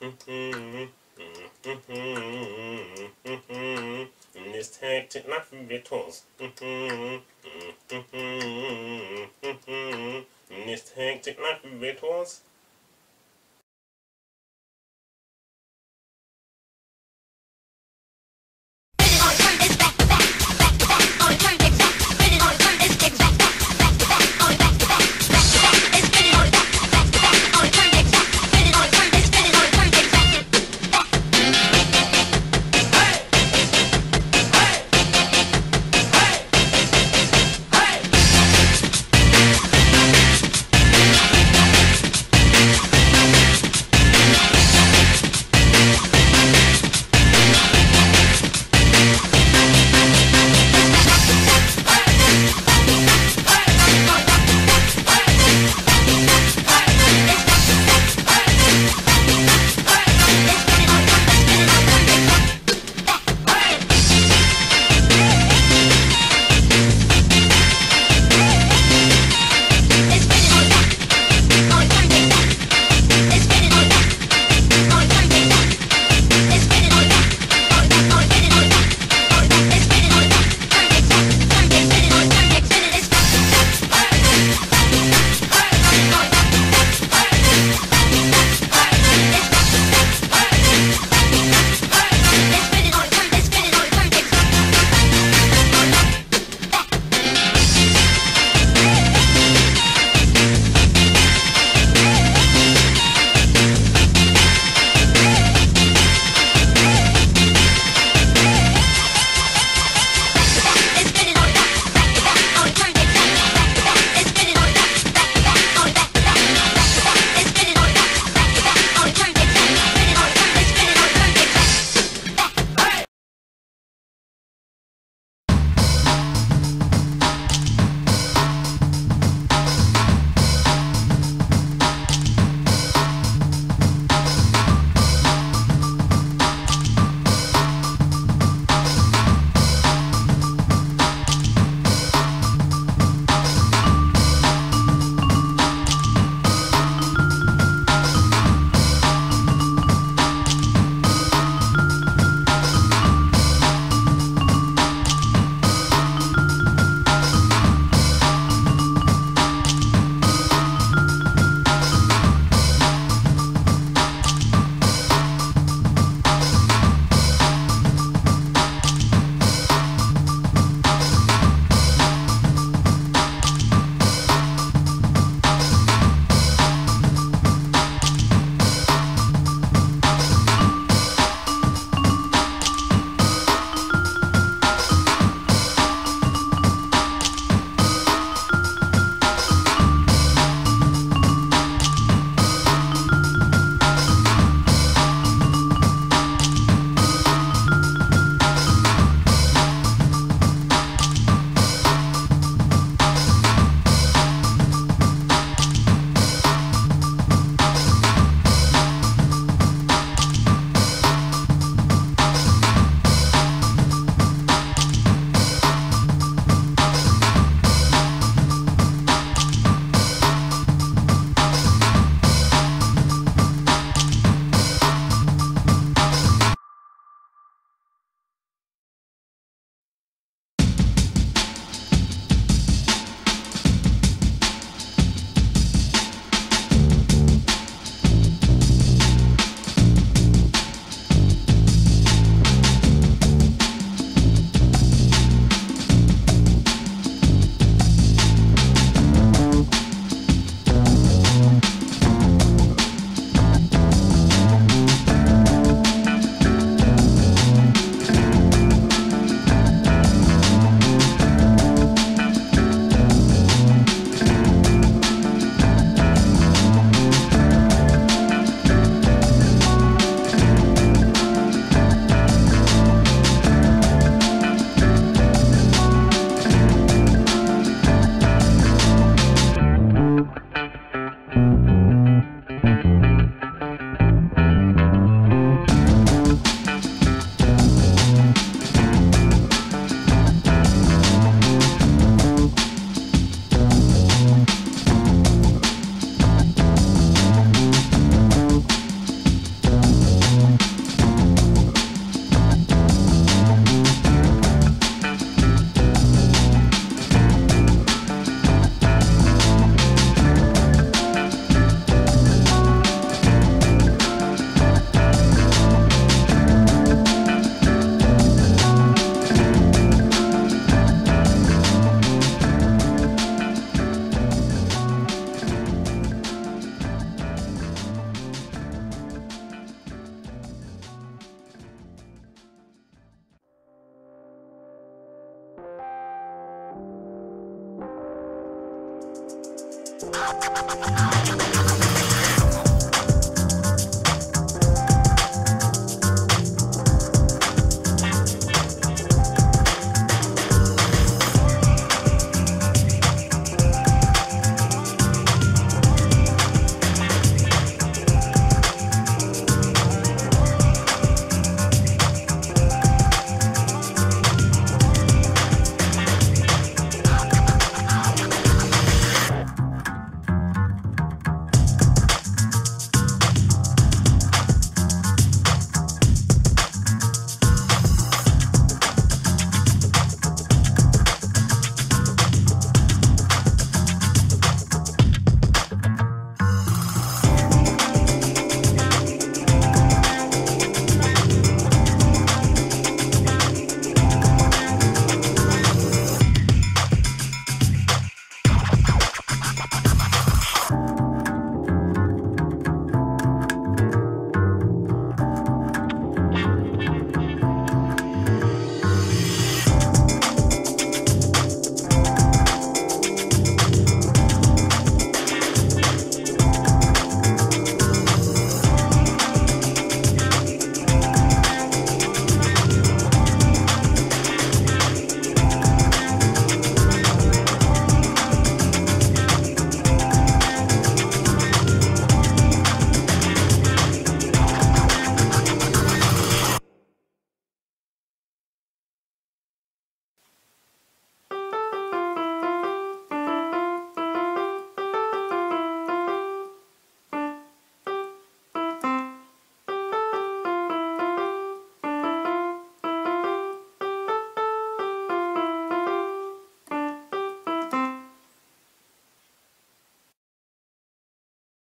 Mm-hmm. This tactic not for victuals. This tactic not for victuals. あっ!